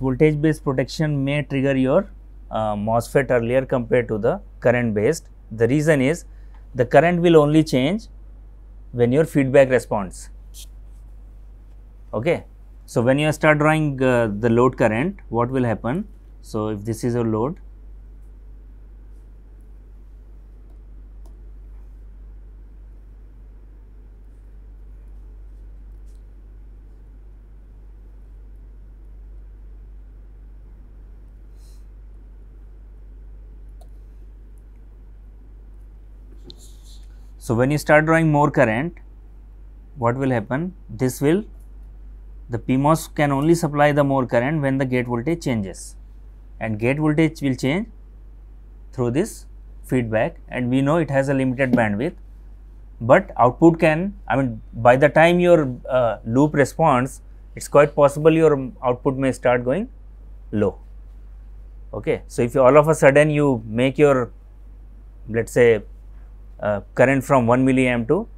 voltage based protection may trigger your uh, MOSFET earlier compared to the current based. The reason is the current will only change when your feedback responds. Okay. So, when you start drawing uh, the load current, what will happen? So, if this is a load, So, when you start drawing more current, what will happen? This will, the PMOS can only supply the more current when the gate voltage changes and gate voltage will change through this feedback and we know it has a limited bandwidth, but output can, I mean by the time your uh, loop responds, it is quite possible your output may start going low. Okay. So, if you all of a sudden you make your let us say uh, current from 1 milliamp to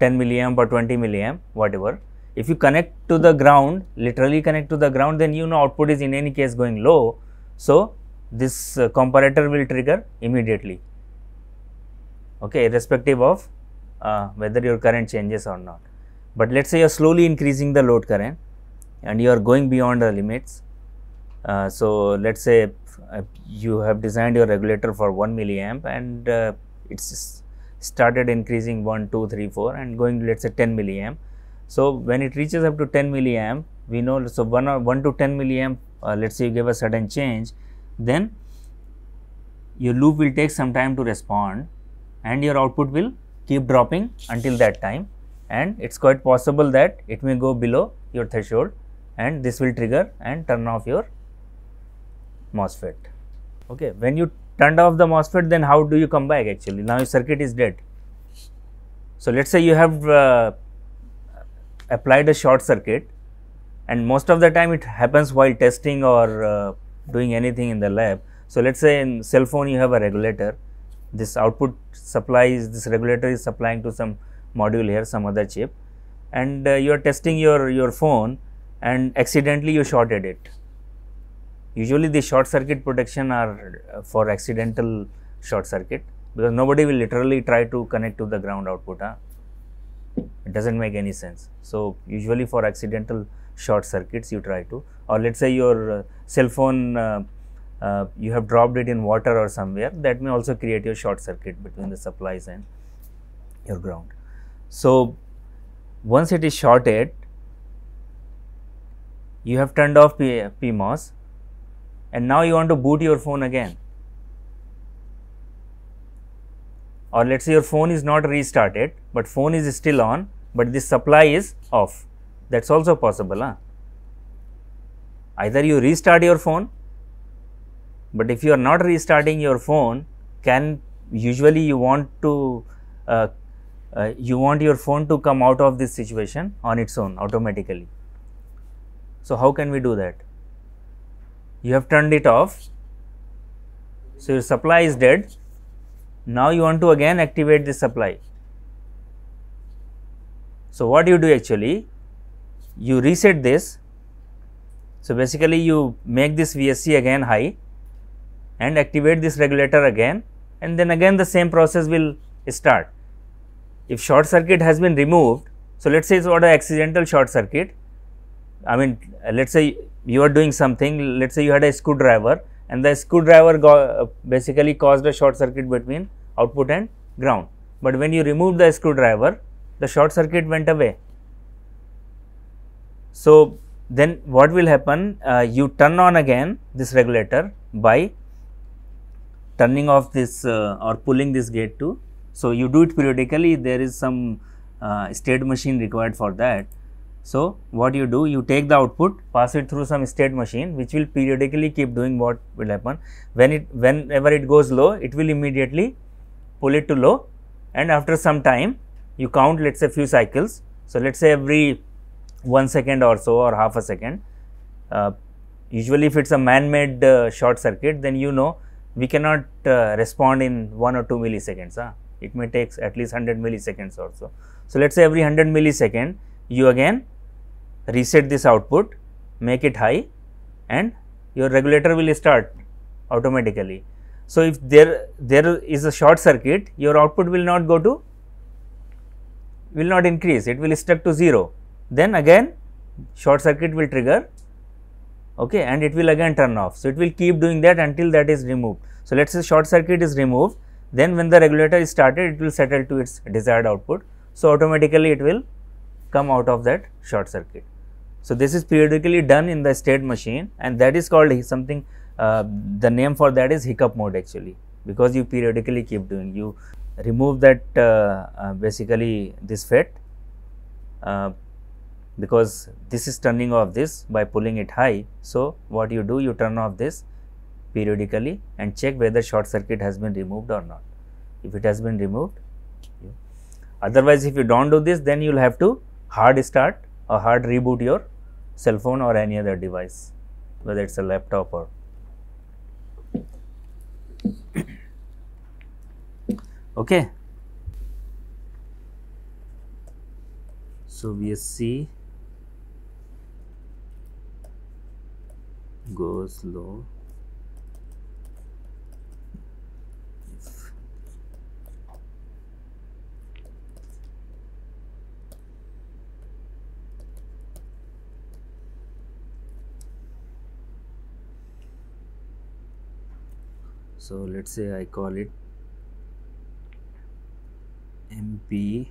10 milliamp or 20 milliamp whatever. If you connect to the ground literally connect to the ground then you know output is in any case going low. So, this uh, comparator will trigger immediately okay, irrespective of uh, whether your current changes or not. But let us say you are slowly increasing the load current and you are going beyond the limits. Uh, so, let us say you have designed your regulator for 1 milliamp and uh, it's started increasing 1, 2, 3, 4 and going let us say 10 milliamp. So, when it reaches up to 10 milliamp, we know so 1 or 1 to 10 milliamp uh, let us say you give a sudden change, then your loop will take some time to respond and your output will keep dropping until that time and it is quite possible that it may go below your threshold and this will trigger and turn off your MOSFET. Okay. When you turned off the MOSFET then how do you come back actually now your circuit is dead. So, let us say you have uh, applied a short circuit and most of the time it happens while testing or uh, doing anything in the lab. So, let us say in cell phone you have a regulator this output supplies this regulator is supplying to some module here some other chip and uh, you are testing your your phone and accidentally you shorted it Usually the short circuit protection are uh, for accidental short circuit because nobody will literally try to connect to the ground output. Huh? It does not make any sense. So, usually for accidental short circuits you try to or let us say your uh, cell phone uh, uh, you have dropped it in water or somewhere that may also create your short circuit between the supplies and your ground. So, once it is shorted you have turned off P PMOS and now you want to boot your phone again or let us say your phone is not restarted, but phone is still on, but this supply is off that is also possible. Huh? Either you restart your phone, but if you are not restarting your phone can usually you want to uh, uh, you want your phone to come out of this situation on its own automatically. So, how can we do that? You have turned it off. So, your supply is dead. Now, you want to again activate the supply. So, what do you do actually? You reset this. So, basically you make this VSC again high and activate this regulator again and then again the same process will start. If short circuit has been removed, so let us say it is what an accidental short circuit. I mean let us say you are doing something let us say you had a screwdriver and the screwdriver uh, basically caused a short circuit between output and ground. But when you remove the screwdriver the short circuit went away. So, then what will happen uh, you turn on again this regulator by turning off this uh, or pulling this gate to. So, you do it periodically there is some uh, state machine required for that so, what you do you take the output pass it through some state machine which will periodically keep doing what will happen when it whenever it goes low it will immediately pull it to low and after some time you count let us say few cycles. So, let us say every 1 second or so or half a second uh, usually if it is a man made uh, short circuit then you know we cannot uh, respond in 1 or 2 milliseconds huh? it may take at least 100 milliseconds or so. So, let us say every 100 millisecond you again reset this output, make it high and your regulator will start automatically. So, if there there is a short circuit your output will not go to will not increase it will stuck to 0 then again short circuit will trigger okay, and it will again turn off. So, it will keep doing that until that is removed. So, let us say short circuit is removed then when the regulator is started it will settle to its desired output. So, automatically it will come out of that short circuit. So, this is periodically done in the state machine and that is called something uh, the name for that is hiccup mode actually because you periodically keep doing you remove that uh, uh, basically this FET uh, because this is turning off this by pulling it high. So, what you do you turn off this periodically and check whether short circuit has been removed or not. If it has been removed, otherwise if you do not do this then you will have to hard start or hard reboot your cell phone or any other device whether it is a laptop or okay. So, VSC goes low so let's say I call it MP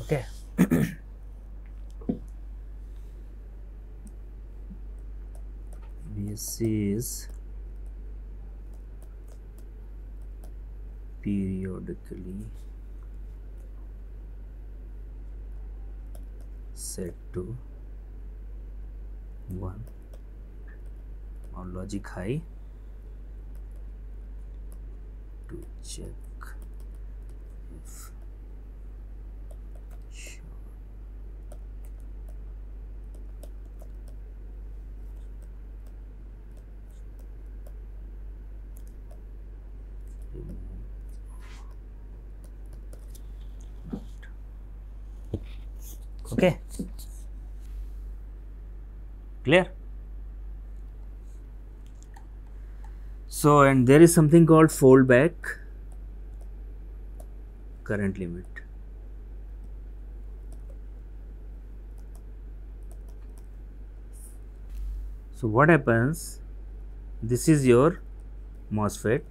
okay. This is periodically set to 1 on logic high to check if okay. Clear? So and there is something called foldback current limit. So what happens? This is your MOSFET.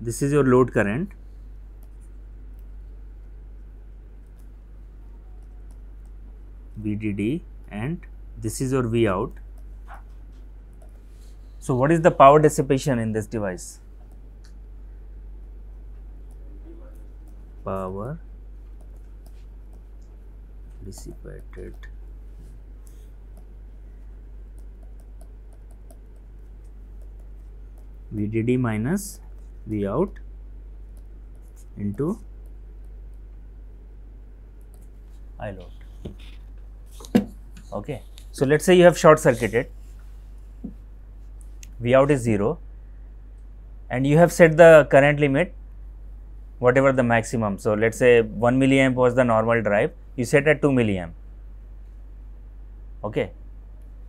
This is your load current VDD and this is your V out. So, what is the power dissipation in this device? Power dissipated VDD minus V out into I load okay. So, let us say you have short circuited V out is 0 and you have set the current limit whatever the maximum. So, let us say 1 milliamp was the normal drive you set at 2 milliamp okay.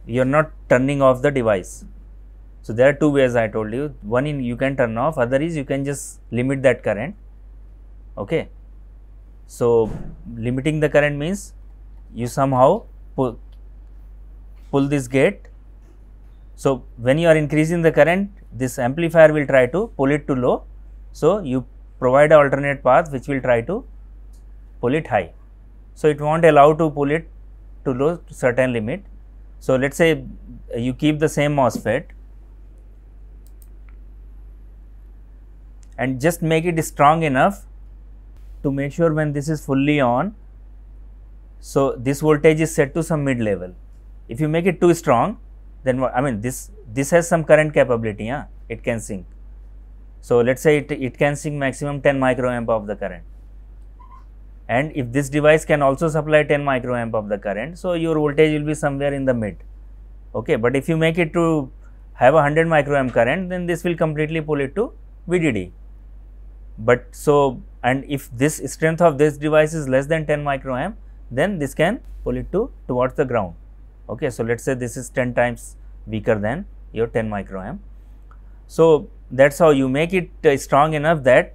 you are not turning off the device. So, there are two ways I told you one in you can turn off other is you can just limit that current okay. So, limiting the current means you somehow pull, this gate. So, when you are increasing the current this amplifier will try to pull it to low. So, you provide an alternate path which will try to pull it high. So, it will not allow to pull it to low to certain limit. So, let us say you keep the same MOSFET and just make it strong enough to make sure when this is fully on So, this voltage is set to some mid level. If you make it too strong, then I mean this this has some current capability, yeah? it can sink. So, let us say it, it can sink maximum 10 microamp of the current and if this device can also supply 10 microamp of the current, so your voltage will be somewhere in the mid. Okay, but if you make it to have a 100 microamp current, then this will completely pull it to VDD. But so and if this strength of this device is less than 10 microamp, then this can pull it to towards the ground. Okay, so let's say this is 10 times weaker than your 10 microamp. So that's how you make it uh, strong enough that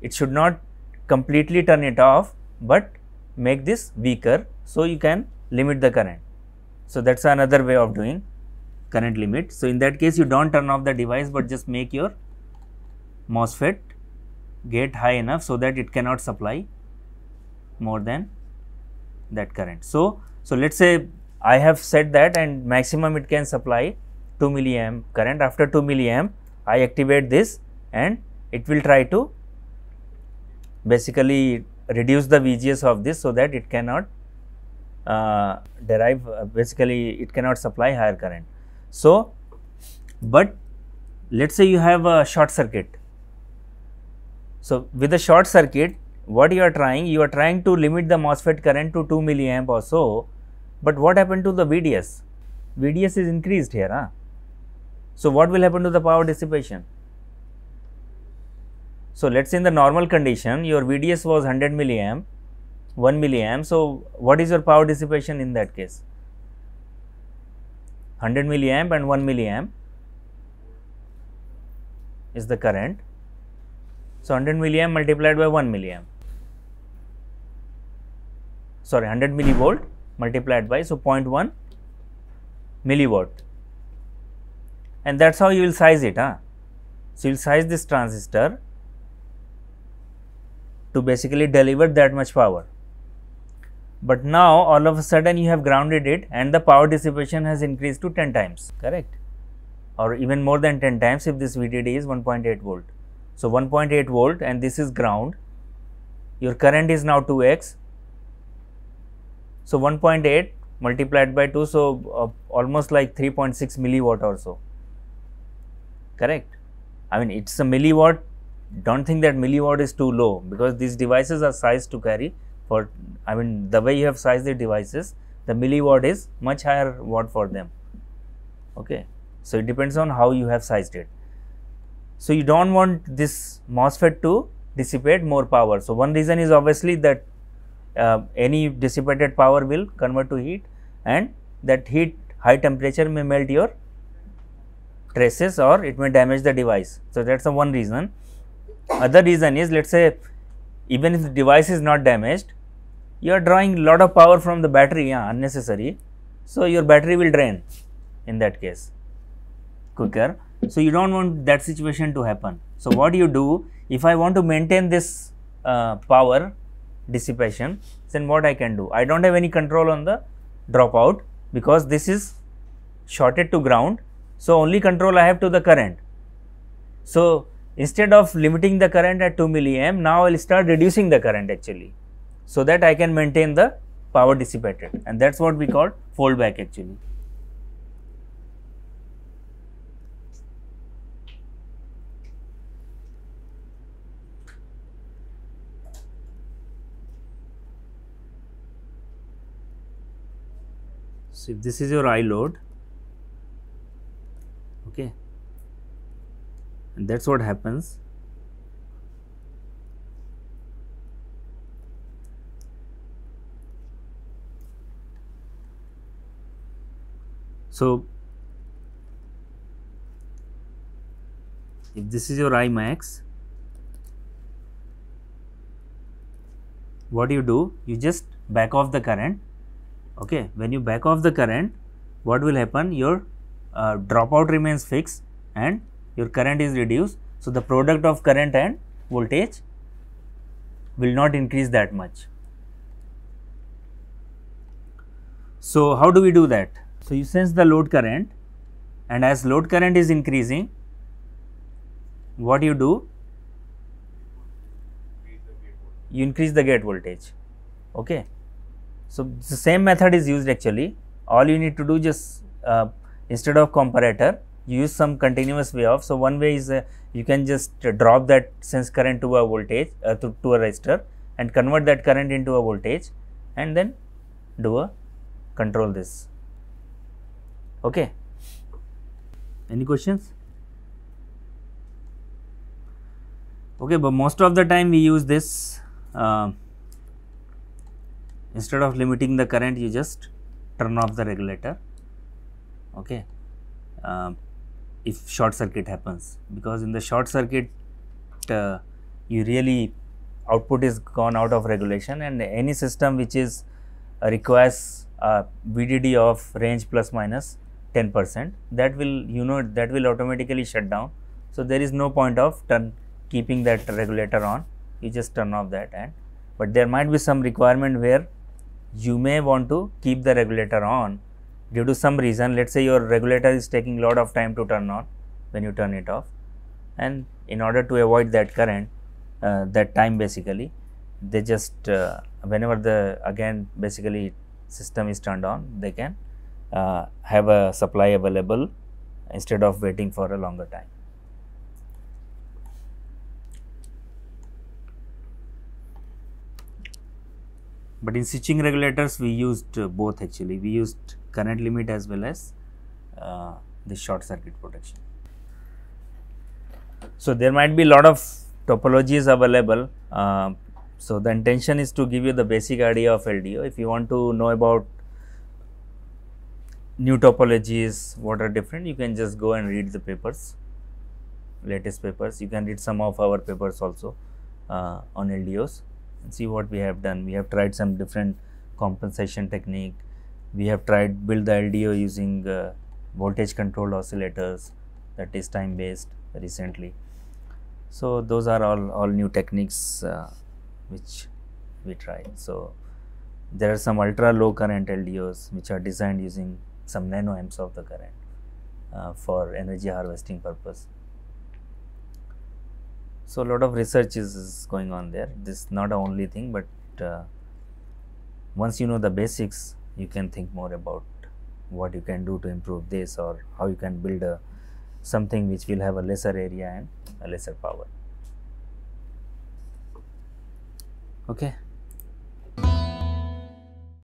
it should not completely turn it off, but make this weaker. So, you can limit the current. So, that is another way of doing current limit. So, in that case you do not turn off the device, but just make your MOSFET gate high enough so that it cannot supply more than that current. So, so let us say I have said that and maximum it can supply 2 milliamp current after 2 milliamp I activate this and it will try to basically reduce the VGS of this so that it cannot uh, derive uh, basically it cannot supply higher current. So, but let us say you have a short circuit. So, with a short circuit what you are trying? You are trying to limit the MOSFET current to 2 milliamp or so, but what happened to the VDS? VDS is increased here. Huh? So, what will happen to the power dissipation? So, let us say in the normal condition your VDS was 100 milliamp, 1 milliamp. So, what is your power dissipation in that case? 100 milliamp and 1 milliamp is the current. So, 100 milliamp multiplied by 1 milliamp. Sorry, 100 millivolt multiplied by so 0.1 milliwatt and that is how you will size it. Huh? So, you will size this transistor to basically deliver that much power. But now all of a sudden you have grounded it and the power dissipation has increased to 10 times, correct? Or even more than 10 times if this VDD is 1.8 volt. So 1.8 volt and this is ground, your current is now 2x. So 1.8 multiplied by 2, so uh, almost like 3.6 milliwatt or so, correct? I mean it is a milliwatt do not think that milliwatt is too low because these devices are sized to carry for I mean the way you have sized the devices the milliwatt is much higher watt for them. Okay. So, it depends on how you have sized it. So, you do not want this MOSFET to dissipate more power. So, one reason is obviously that uh, any dissipated power will convert to heat and that heat high temperature may melt your traces or it may damage the device. So, that is the one reason. Other reason is let us say even if the device is not damaged, you are drawing lot of power from the battery yeah, unnecessary. So, your battery will drain in that case quicker. So, you do not want that situation to happen. So, what do you do if I want to maintain this uh, power dissipation then what I can do? I do not have any control on the dropout because this is shorted to ground. So, only control I have to the current. So, instead of limiting the current at 2 milliamp, now I will start reducing the current actually, so that I can maintain the power dissipated and that is what we call foldback actually. So, if this is your I load, okay, and that is what happens. So if this is your I max what do you do? You just back off the current okay when you back off the current what will happen your uh, dropout remains fixed and your current is reduced. So, the product of current and voltage will not increase that much. So, how do we do that? So, you sense the load current and as load current is increasing, what you do? You increase the gate voltage. Okay. So, the same method is used actually all you need to do just uh, instead of comparator you use some continuous way of. So, one way is uh, you can just drop that sense current to a voltage uh, to, to a resistor and convert that current into a voltage and then do a control this. Okay. Any questions? Okay, but most of the time we use this uh, instead of limiting the current you just turn off the regulator. Okay. Uh, if short circuit happens because in the short circuit uh, you really output is gone out of regulation and any system which is uh, requires a VDD of range plus minus 10 percent that will you know that will automatically shut down. So, there is no point of turn keeping that regulator on you just turn off that and but there might be some requirement where you may want to keep the regulator on due to some reason let us say your regulator is taking lot of time to turn on when you turn it off and in order to avoid that current uh, that time basically they just uh, whenever the again basically system is turned on they can uh, have a supply available instead of waiting for a longer time. But in switching regulators we used both actually we used current limit as well as uh, the short circuit protection. So, there might be a lot of topologies available. Uh, so, the intention is to give you the basic idea of LDO. If you want to know about new topologies, what are different, you can just go and read the papers, latest papers. You can read some of our papers also uh, on LDOs see what we have done. We have tried some different compensation technique, we have tried build the LDO using uh, voltage controlled oscillators that is time based recently. So, those are all, all new techniques uh, which we tried. So, there are some ultra low current LDOs which are designed using some nano amps of the current uh, for energy harvesting purpose. So, a lot of research is, is going on there. This is not the only thing, but uh, once you know the basics, you can think more about what you can do to improve this or how you can build a something which will have a lesser area and a lesser power okay